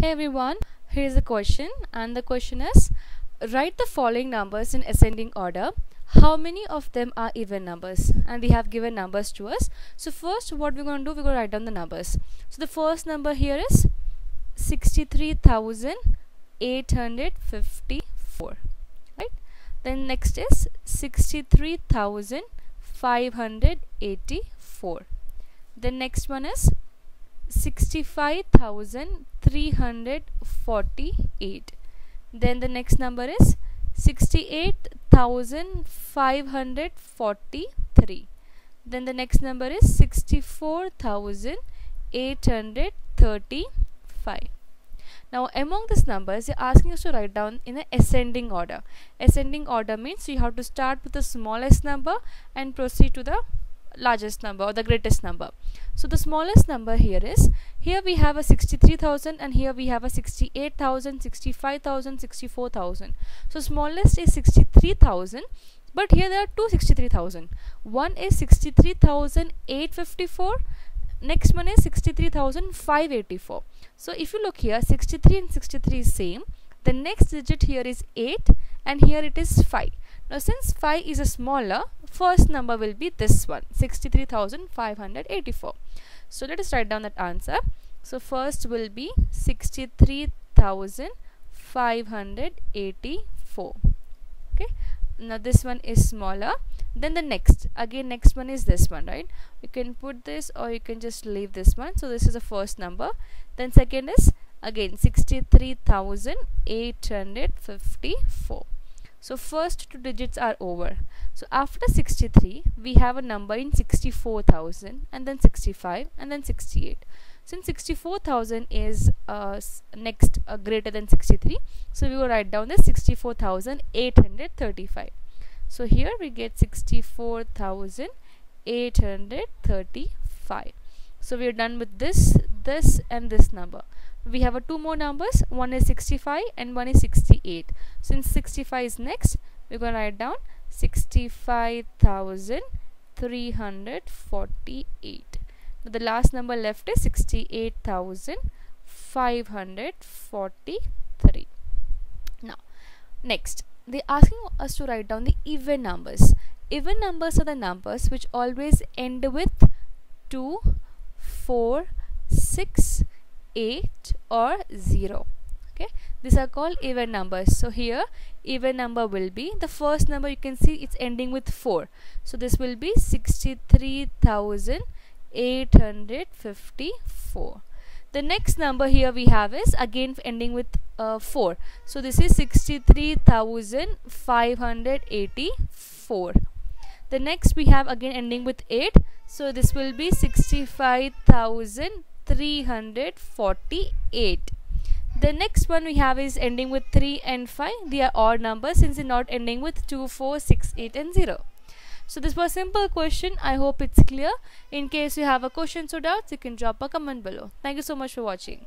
Hey everyone, here is a question and the question is write the following numbers in ascending order. How many of them are even numbers? And we have given numbers to us. So first what we're going to do, we're going to write down the numbers. So the first number here is 63,854. Right? Then next is 63,584. The next one is 65,348 then the next number is 68,543 then the next number is 64,835 now among these numbers they're asking us to write down in an ascending order. Ascending order means you have to start with the smallest number and proceed to the largest number or the greatest number. So the smallest number here is here we have a 63,000 and here we have a 68,000 65,000 64,000 so smallest is 63,000 but here there are two 63,000 one is 63,854 next one is 63,584 so if you look here 63 and 63 is same. The next digit here is 8 and here it is 5 now since 5 is a smaller, first number will be this one 63,584. So let us write down that answer. So first will be 63,584. Okay. Now this one is smaller. Then the next again next one is this one right. You can put this or you can just leave this one. So this is the first number. Then second is again 63,854 so first two digits are over. So after 63 we have a number in 64,000 and then 65 and then 68 since 64,000 is uh, next uh, greater than 63 so we will write down the 64,835 so here we get 64,835 so we are done with this this and this number. We have a two more numbers. One is 65 and one is 68 since 65 is next we're going to write down 65,348 now the last number left is 68,543 now next they're asking us to write down the even numbers. Even numbers are the numbers which always end with 2 4 6 8 or 0 okay? These are called even numbers. So here even number will be the first number you can see it's ending with 4 so this will be 63854 the next number here we have is again ending with uh, 4 so this is 63584 the next we have again ending with 8 so this will be 65000 348 the next one we have is ending with 3 and 5 they are odd numbers since they're not ending with 2 4 6 8 and 0 so this was a simple question. I hope it's clear. In case you have a question or doubts you can drop a comment below. Thank you so much for watching